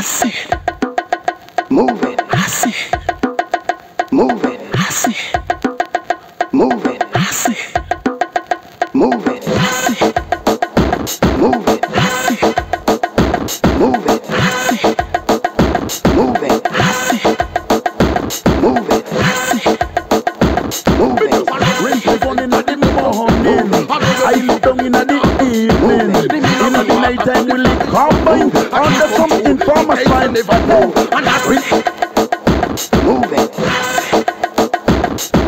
Yes. In the evening. In the night time we live combine under some informer sign. never know. And that's when Move it.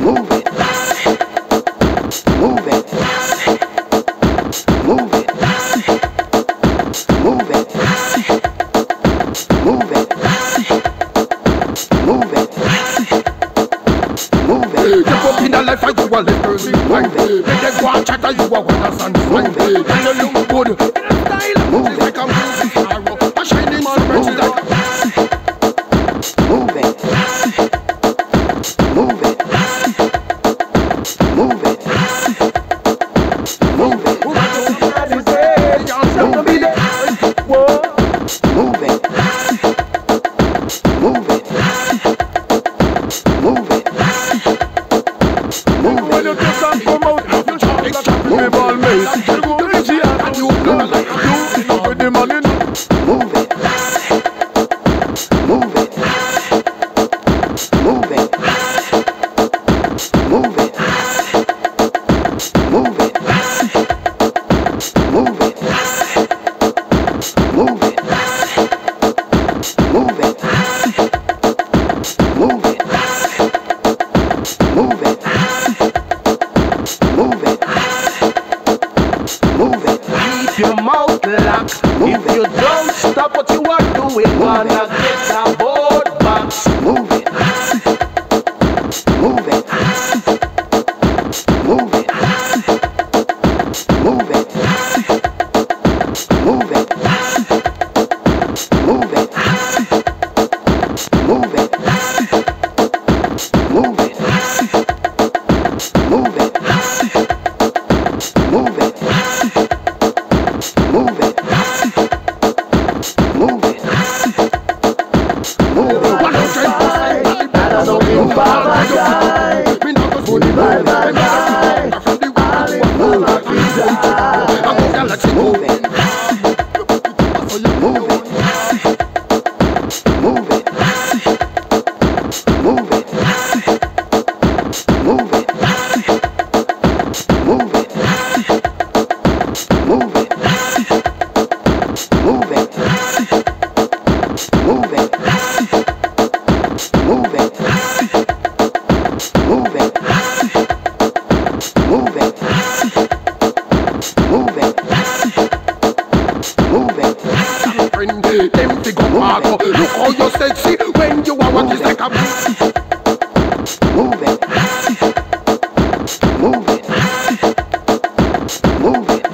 Move it. Move it. Move it. Move it. Move it. Move it. Move it. You go in the life and you a little bit fine. Make them go and chatter you a wanna stand fine. And you look good. come out. You go and you you. With the money. Move it. Move it. Your mouth locked. If you don't stop what you are doing, wanna get a Move it, move it, Friend, them figure Marco, look how you sexy when you are what is like a mess. Move it, move it, move it.